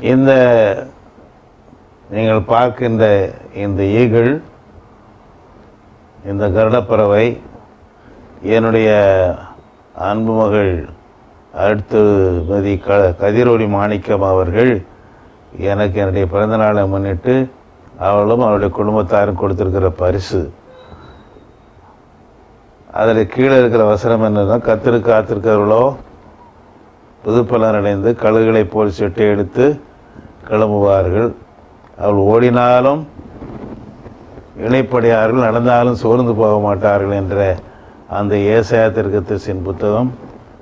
இந்த நீங்கள் பார்க்கின்ற இந்த ஈகிள் இந்த கருடப்பறவை என்னுடைய அன்பு மகள் அடுத்தபதி க கதிரொலி மாணிக்கம் அவர்கள் எனக்கு என்னுடைய பிறந்த நாளை முன்னிட்டு அவளும் அவருடைய குடும்பத்தாரும் கொடுத்துருக்கிற பரிசு. அதில் கீழே இருக்கிற வசனம் என்னன்னா கத்திரு காத்திருக்கிறவர்களோ புதுப்பலன் அடைந்து கழுகுகளை போல் செட்டு எடுத்து கிளம்புவார்கள். அவள் ஓடினாலும் இணைப்படையார்கள் நடந்தாலும் சோர்ந்து போக மாட்டார்கள் என்ற அந்த ஏசாய திருக்கத்தின் புத்தகம்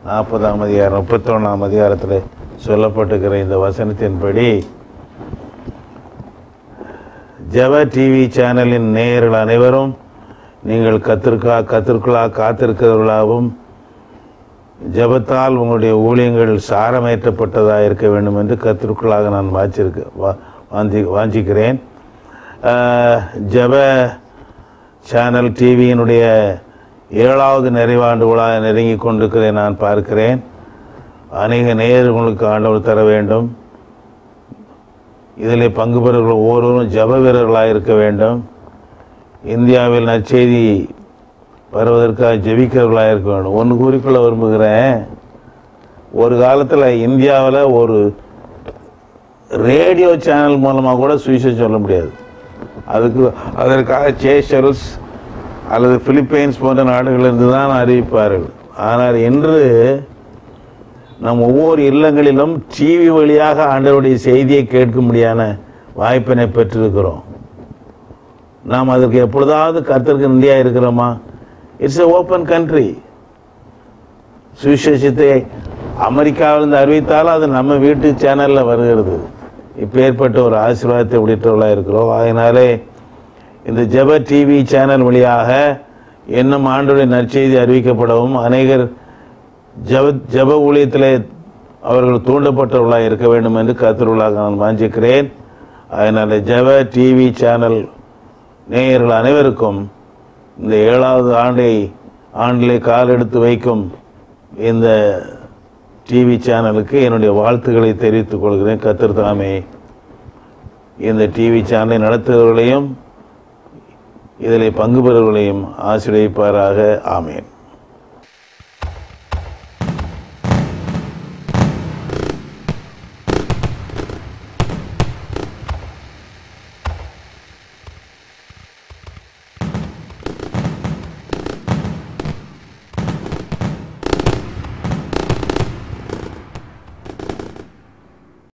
நாற்பதாம் அதிகாரம் முப்பத்தொன்னாம் அதிகாரத்தில் சொல்லப்பட்டிருக்கிற இந்த வசனத்தின்படி ஜெப டிவி சேனலின் நேயர்கள் அனைவரும் நீங்கள் கத்திருக்கா கத்திற்குள்ளா காத்திருக்கிறவர்களாகவும் ஜெபத்தால் உங்களுடைய ஊழியங்கள் சாரமேற்றப்பட்டதாக இருக்க வேண்டும் என்று கத்திற்குள்ளாக நான் வாச்சிருக்க வா வாஞ்சி வாஞ்சிக்கிறேன். ஜப ஜெப சேனல் டிவியினுடைய ஏழாவது நிறைவாண்டு விழா நெருங்கி கொண்டிருக்கிறதை நான் பார்க்கிறேன். அநேக நேயர்களுக்கு ஆண்டவர் தர வேண்டும். இதில் பங்கு பெறுகிற ஒவ்வொருவரும் ஜப வீரர்களாக இருக்க வேண்டும். இந்தியாவில் நற்செய்தி வருவதற்காக ஜெபிக்கிறவர்களாக இருக்க வேண்டும். ஒன்று கூறிக்கொள்ள விரும்புகிறேன். ஒரு காலத்தில் இந்தியாவில் ஒரு ரேடியோ சேனல் மூலமாக கூட சுவிசேஷம் சொல்ல முடியாது. அதுக்கு அதற்காக சேஷல்ஸ் அல்லது பிலிப்பைன்ஸ் போன்ற நாடுகளிலிருந்து தான் அறிவிப்பார்கள். ஆனால் இன்று நம் ஒவ்வொரு இல்லங்களிலும் டிவி வழியாக ஆண்டவருடைய செய்தியை கேட்கும்படியான வாய்ப்பினை பெற்றிருக்கிறோம். நாம் அதற்கு எப்பொழுதாவது கத்திற்கு நிலையாக இருக்கிறோமா? இட்ஸ் எ ஓப்பன் கண்ட்ரி சுவிசேஷத்தை அமெரிக்காவிலிருந்து அறிவித்தாலும் அது நம்ம வீட்டு சேனலில் வருகிறது. இப்போ ஏற்பட்ட ஒரு ஆசீர்வாதத்தை உள்ளிட்டவர்களாக இருக்கிறோம். அதனாலே இந்த ஜெப டிவி சேனல் வழியாக இன்னும் ஆண்டுடைய நற்செய்தி அறிவிக்கப்படவும் அநேகர் ஜெப ஜெப ஊழியத்திலே அவர்கள் தூண்டப்பட்டவர்களாக இருக்க வேண்டும் என்று கத்திரவர்களாக நான் வாஞ்சிக்கிறேன். அதனால் ஜெப டிவி சேனல் நேயர்கள் அனைவருக்கும் இந்த ஏழாவது ஆண்டை ஆண்டிலே கால் எடுத்து வைக்கும் இந்த டிவி சேனலுக்கு என்னுடைய வாழ்த்துக்களை தெரிவித்துக் கொள்கிறேன். கத்தர் தாமே இந்த டிவி சேனலை நடத்துகிறவர்களையும் இதில் பங்கு பெறுவர்களையும் ஆசிரியப்பாராக ஆமேன்.